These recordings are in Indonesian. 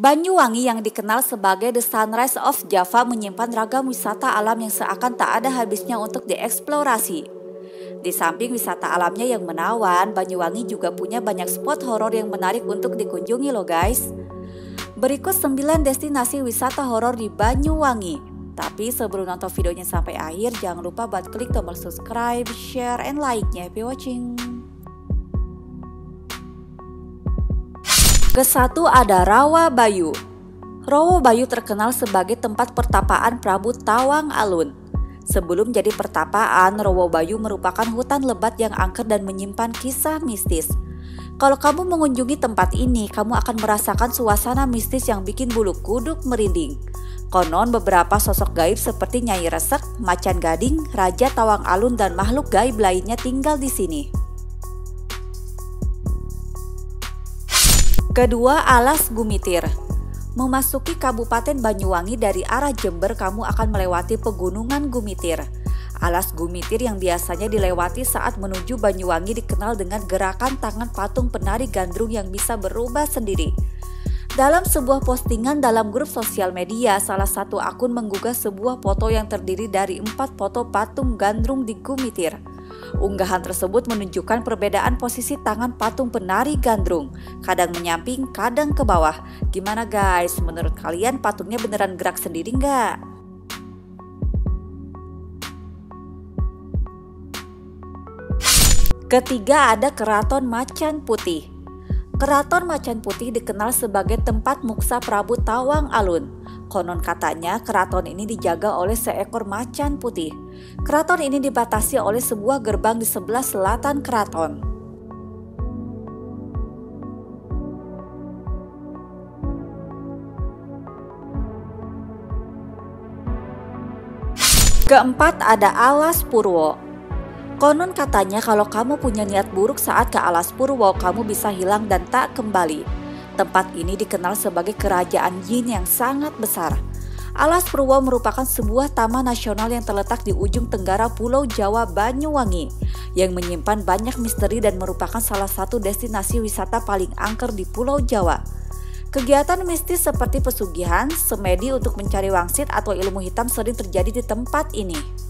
Banyuwangi yang dikenal sebagai The Sunrise of Java menyimpan ragam wisata alam yang seakan tak ada habisnya untuk dieksplorasi. Di samping wisata alamnya yang menawan, Banyuwangi juga punya banyak spot horor yang menarik untuk dikunjungi loh guys. Berikut 9 destinasi wisata horor di Banyuwangi. Tapi sebelum nonton videonya sampai akhir, jangan lupa buat klik tombol subscribe, share, and like-nya. Happy watching! Kesatu ada Rawa Bayu. Rawa Bayu terkenal sebagai tempat pertapaan Prabu Tawang Alun. Sebelum jadi pertapaan, Rawa Bayu merupakan hutan lebat yang angker dan menyimpan kisah mistis. Kalau kamu mengunjungi tempat ini, kamu akan merasakan suasana mistis yang bikin bulu kuduk merinding. Konon beberapa sosok gaib seperti Nyai Resek, Macan Gading, Raja Tawang Alun dan makhluk gaib lainnya tinggal di sini. Kedua, Alas Gumitir. Memasuki Kabupaten Banyuwangi dari arah Jember, kamu akan melewati pegunungan Gumitir. Alas Gumitir yang biasanya dilewati saat menuju Banyuwangi dikenal dengan gerakan tangan patung penari gandrung yang bisa berubah sendiri. Dalam sebuah postingan dalam grup sosial media, salah satu akun menggugah sebuah foto yang terdiri dari empat foto patung gandrung di Gumitir. Unggahan tersebut menunjukkan perbedaan posisi tangan patung penari gandrung, kadang menyamping, kadang ke bawah. Gimana guys, menurut kalian patungnya beneran gerak sendiri nggak? Ketiga ada Keraton Macan Putih. Keraton Macan Putih dikenal sebagai tempat muksa Prabu Tawang Alun. Konon katanya keraton ini dijaga oleh seekor macan putih. Keraton ini dibatasi oleh sebuah gerbang di sebelah selatan keraton. Keempat ada Alas Purwo. Konon katanya kalau kamu punya niat buruk saat ke Alas Purwo, kamu bisa hilang dan tak kembali. Tempat ini dikenal sebagai kerajaan Yin yang sangat besar. Alas Purwo merupakan sebuah taman nasional yang terletak di ujung tenggara Pulau Jawa Banyuwangi yang menyimpan banyak misteri dan merupakan salah satu destinasi wisata paling angker di Pulau Jawa. Kegiatan mistis seperti pesugihan, semedi untuk mencari wangsit atau ilmu hitam sering terjadi di tempat ini.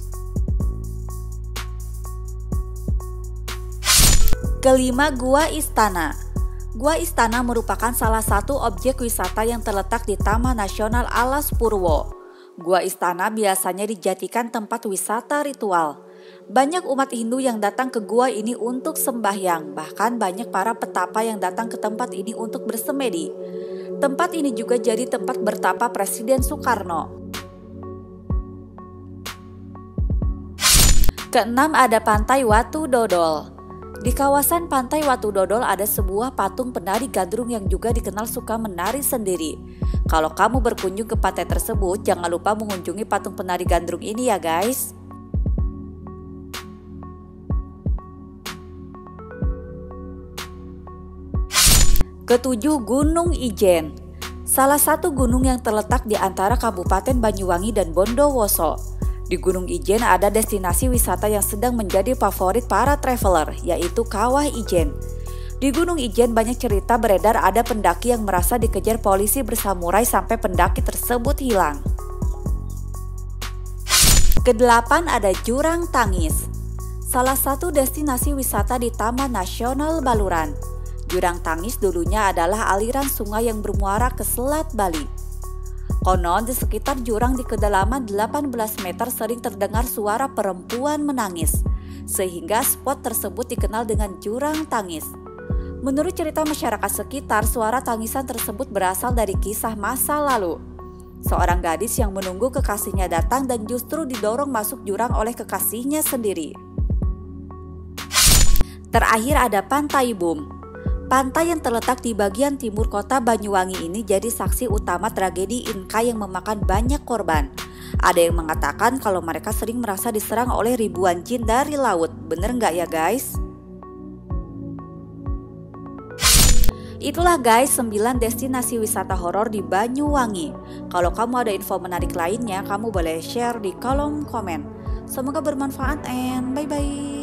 Kelima, Gua Istana. Gua Istana merupakan salah satu objek wisata yang terletak di Taman Nasional Alas Purwo. Gua Istana biasanya dijadikan tempat wisata ritual. Banyak umat Hindu yang datang ke gua ini untuk sembahyang, bahkan banyak para petapa yang datang ke tempat ini untuk bersemedi. Tempat ini juga jadi tempat bertapa Presiden Soekarno. Keenam ada Pantai Watu Dodol. Di kawasan pantai Watu Dodol ada sebuah patung penari gandrung yang juga dikenal suka menari sendiri. Kalau kamu berkunjung ke pantai tersebut, jangan lupa mengunjungi patung penari gandrung ini ya guys. Ketujuh Gunung Ijen Salah satu gunung yang terletak di antara Kabupaten Banyuwangi dan Bondowoso. Di Gunung Ijen ada destinasi wisata yang sedang menjadi favorit para traveler, yaitu Kawah Ijen. Di Gunung Ijen banyak cerita beredar ada pendaki yang merasa dikejar polisi bersamurai sampai pendaki tersebut hilang. Kedelapan ada Jurang Tangis. Salah satu destinasi wisata di Taman Nasional Baluran. Jurang Tangis dulunya adalah aliran sungai yang bermuara ke Selat Bali. Konon di sekitar jurang di kedalaman 18 meter sering terdengar suara perempuan menangis, sehingga spot tersebut dikenal dengan jurang tangis. Menurut cerita masyarakat sekitar, suara tangisan tersebut berasal dari kisah masa lalu. Seorang gadis yang menunggu kekasihnya datang dan justru didorong masuk jurang oleh kekasihnya sendiri. Terakhir ada Pantai Boom. Pantai yang terletak di bagian timur kota Banyuwangi ini jadi saksi utama tragedi Inka yang memakan banyak korban. Ada yang mengatakan kalau mereka sering merasa diserang oleh ribuan jin dari laut. Bener nggak ya guys? Itulah guys 9 destinasi wisata horor di Banyuwangi. Kalau kamu ada info menarik lainnya, kamu boleh share di kolom komen. Semoga bermanfaat and bye-bye.